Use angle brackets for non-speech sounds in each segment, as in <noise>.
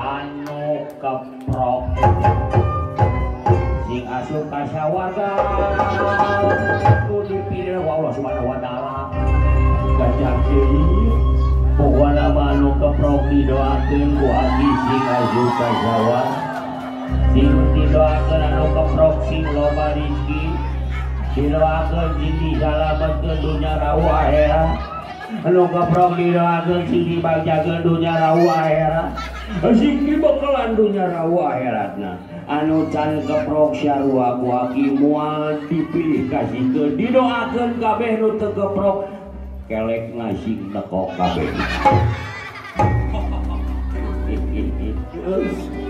anu keprok sing asup ka syawarga kudu pilih wa Allah subhanahu wa taala gajah deui pokona anu keprok didoakeun ku abdi sing asup ka sawarga sing didoakeun anu keprok sing loba rezeki didoakeun jadi selamat ke dunia rawah akhirat kelan dunya rawaratna anu can keproksyawa wagi mual dipilih kasih ke didoakan kabeh nu teu tegeprok kelek nasi teko kabeh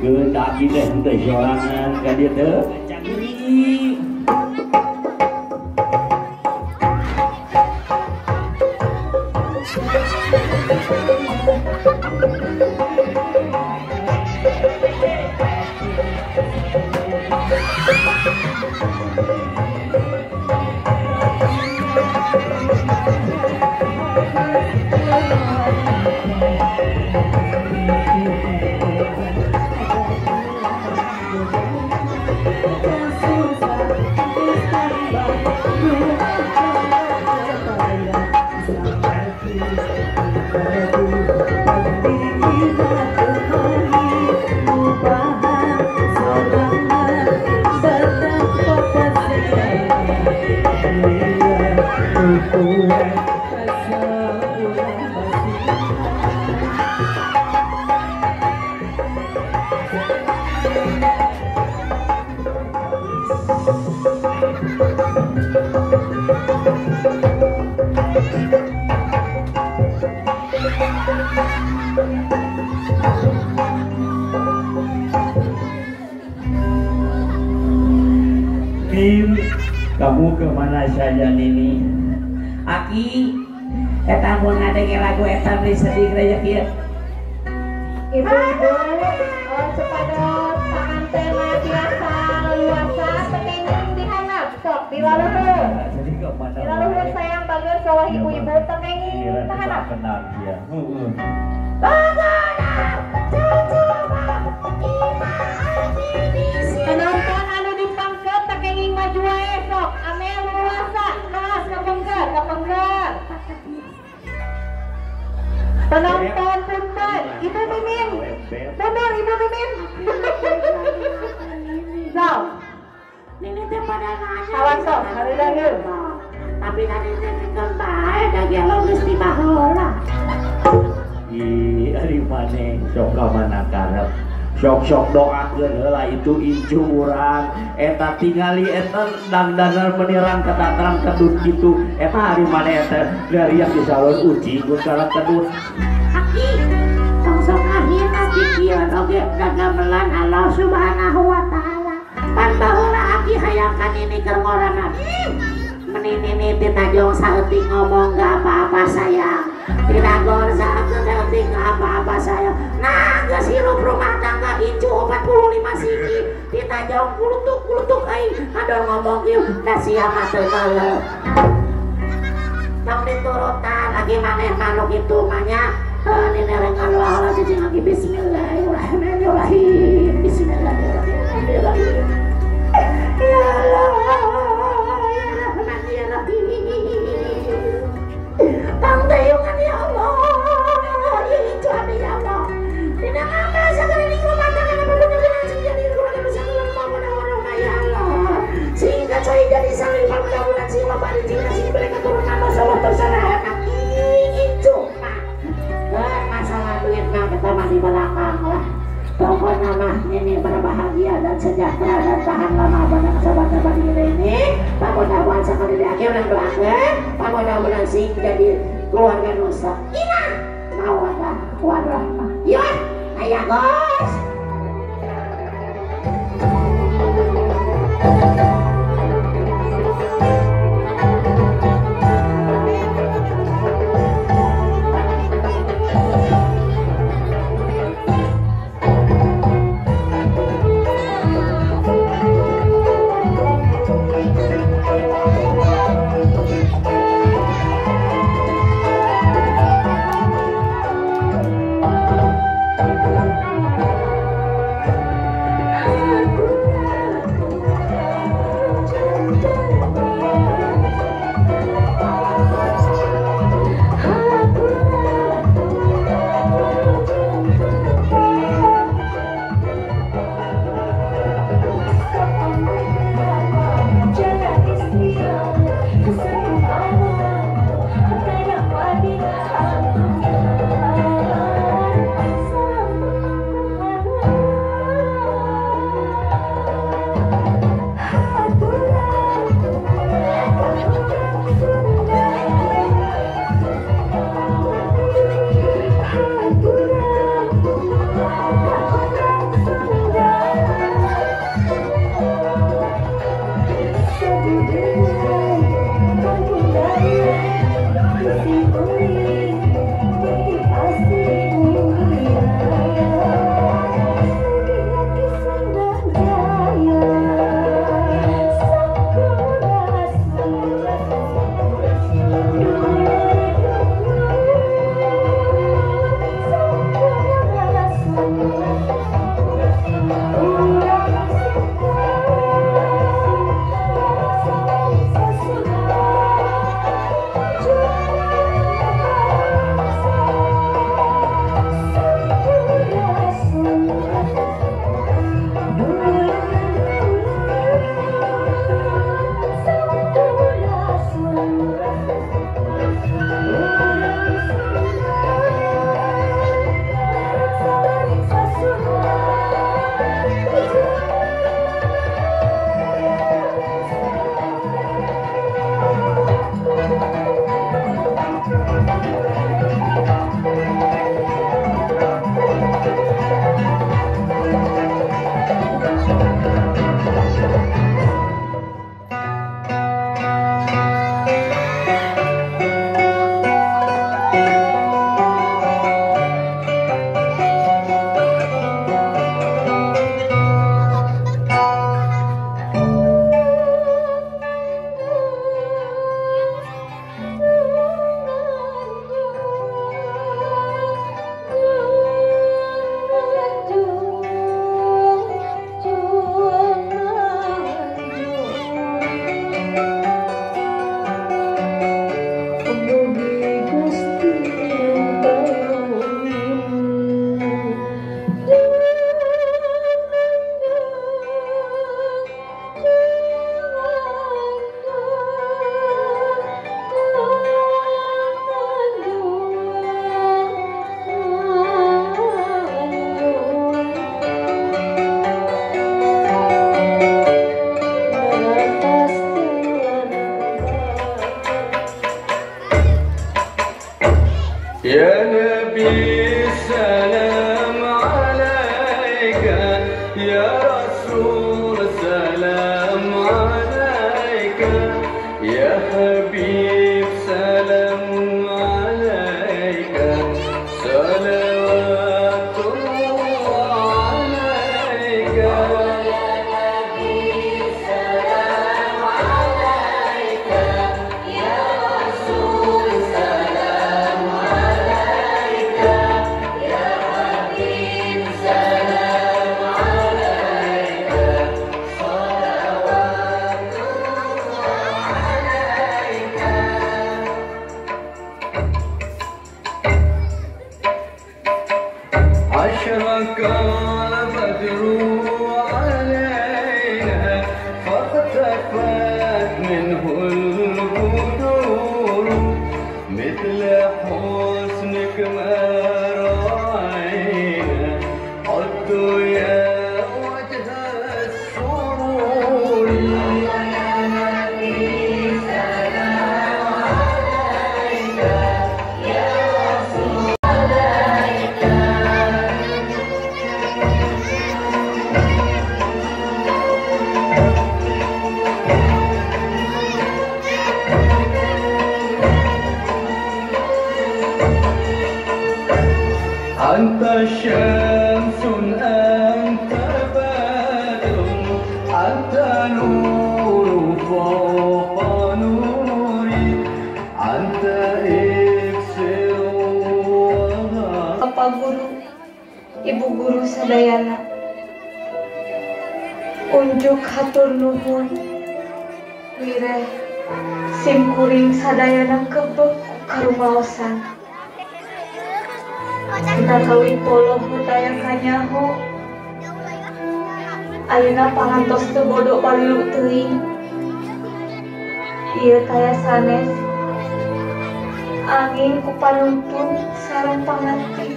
Gedak kita henteu sorangan ka dieu teh. Kim, kamu ke mana saja Nini? Aki, eta mun ngadenge lagu eta beli sedih gereja. Ibu-ibu, eh, sepados pangantena biasa luasa peningin dihanap sok dilaluhur. Jadi ke mana? Dilaluhur sayang sawah ibu-ibu. Penonton anu dipangket tekenging maju wae sok. Ame luasa, kelas kapengker, kapengker. Penonton punten, Ibu Mimin. Mundur Ibu Mimin. <laughs> Sok, Nini teh pada nanya. awas sok, hari lahir. Tapi nanti teh tinggal bae da gelo geus di baheula. Ih, ari maneh sok ka mana karep. sok-sok doa lah itu incu orang eta tingali eta dan danar menirang kata terang kedut gitu eta hari mana eta dari yang disalon uji gue kalau kedut Aki, langsung akhir aki kieu oge gagamelan Allah Subhanahu wa taala. Pan baheula aki hayangkan ini keur ngorana. Menini tina jong saeutik ngomong gak apa-apa sayang. Tidak gor saeutik gak apa-apa sayang. Nah, geus hirup rumah tangga incu 45 siki. Tina jong kulutuk kulutuk ai ada ngomong ieu da siap teu kalah. Tong diturutan lagi maneh manuk itu manya ini nerengan Allah cicing lagi Bismillahirrahmanirrahim Bismillahirrahmanirrahim Yeah. Ini berbahagia dan sejahtera dan tahan lama pada sahabat-sahabat ini. Mudah-mudahan sekali di akhir dan belakang. Mudah-mudahan sih jadi keluarga nusa. Ina, mawadah, warahmah. Yuk, ayo bos. Guru, Ibu Guru Sadayana. Unjuk hatur nuhun, wireh sing kuring sadayana kebek karumaosan. Kita kawin polo hutaya kanyaho, Ayeuna pangantos teu bodo palilu teuing. Ieu kaya sanes. Angin ku panuntun sareng panganti.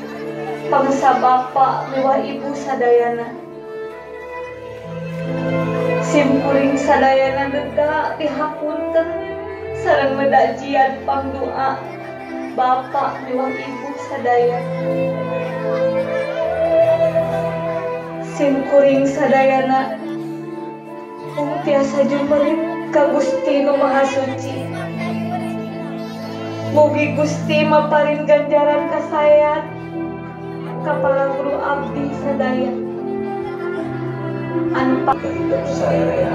Pangsa bapa miwah ibu sadayana. Simkuring sadayana dega dihapunten sareng medajian pangdoa. bapa miwah ibu sadayana. Sim kuring sadayana. Ung tiasa jumerin ka Gusti Nu Maha Suci. Mugi Gusti maparin ganjaran kasayan Kepala Guru Abdi Sadaya Anu pa- hidup saya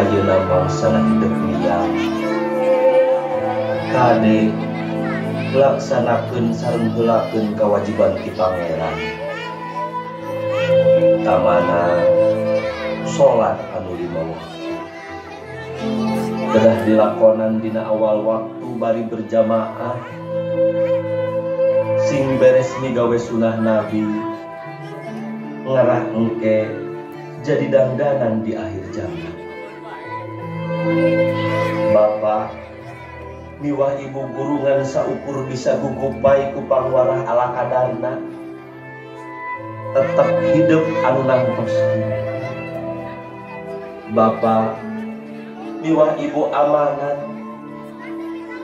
Ayeuna bangsana hidup liar Kade laksanakeun sareng heulakeun kewajiban ti pangeran. Tamana salat anu lima waktu Kedah dilakonan dina awal waktu bari berjamaah. Sing beres migawe sunah Nabi. Ngerah engke jadi dandanan di akhir zaman. Bapak, miwah ibu gurungan saukur bisa gugup baik ku pangwarah ala kadarna. Tetap hidup anu nangtos. Bapak, miwah ibu amanat.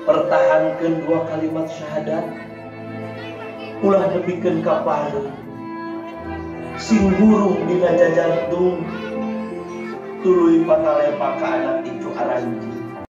Pertahankan dua kalimat syahadat. Ulah demikian kapareun sing burung dina jajantung tuluy patalepa ka anak itu aranji